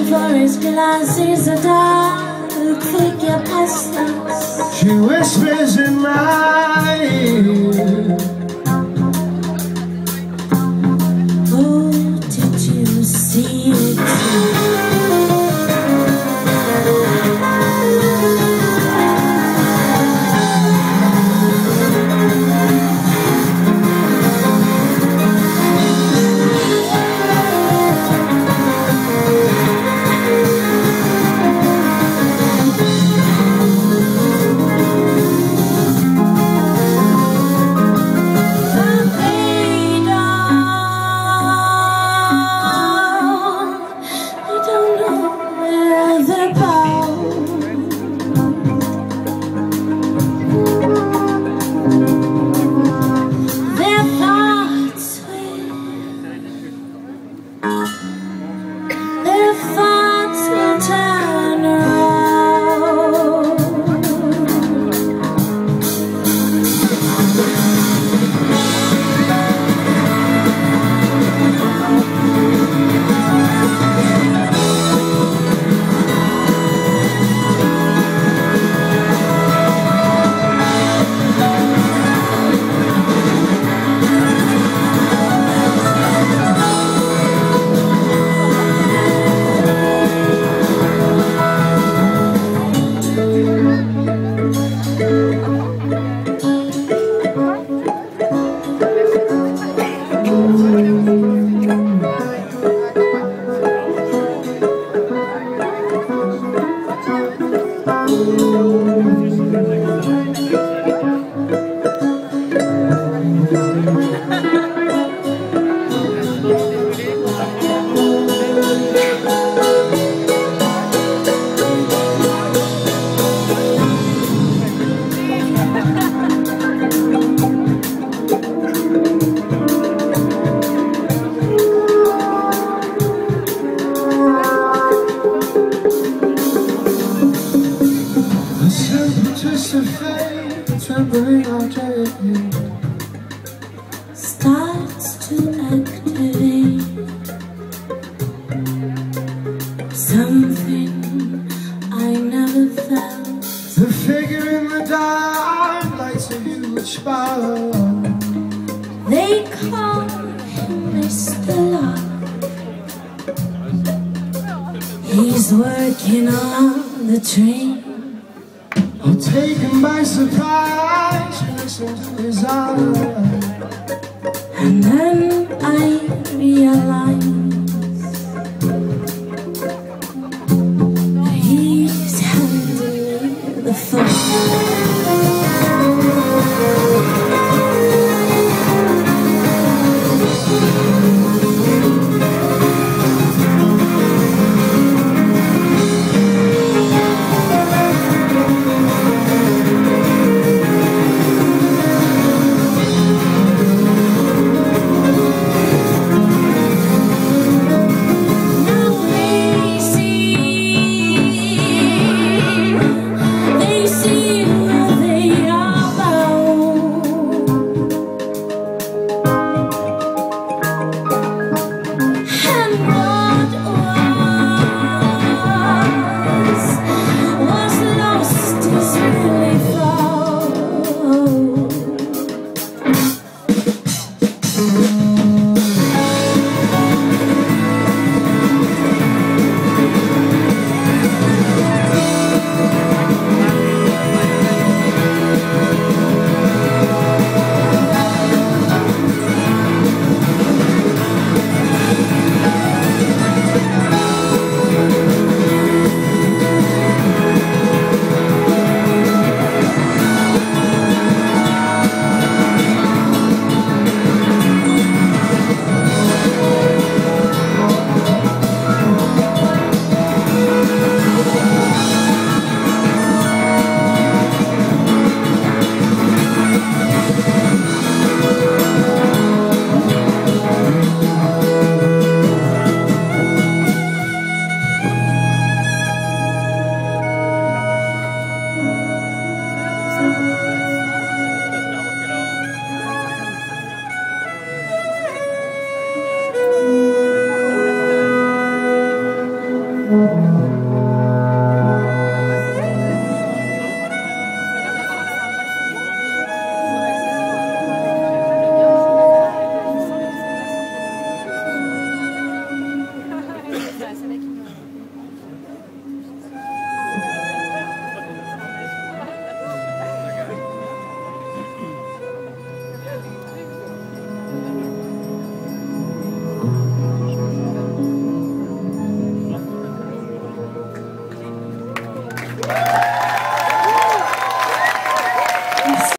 reaching for his glasses of dark your past us. She whispers in my ear. Trembling object starts to activate something I never felt. The figure in the dark lights a huge spark. They call him Mr. Love. He's working on the train. I'm taken by surprise, his eyes. And then I realize he's handling the phone.